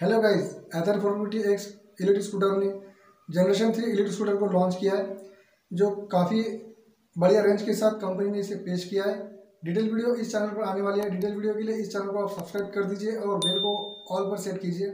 Hello guys Ather forty X electric scooter ने generation three electric scooter को launch किया है, जो काफ़ी बढ़िया रेंज के साथ कंपनी ने इसे पेश किया है। डिटेल वीडियो इस चैनल पर आने वाली है। डिटेल वीडियो के लिए इस चैनल को आप सब्सक्राइब कर दीजिए और बेल को ऑल पर सेट कीजिए।